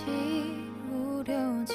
七五六七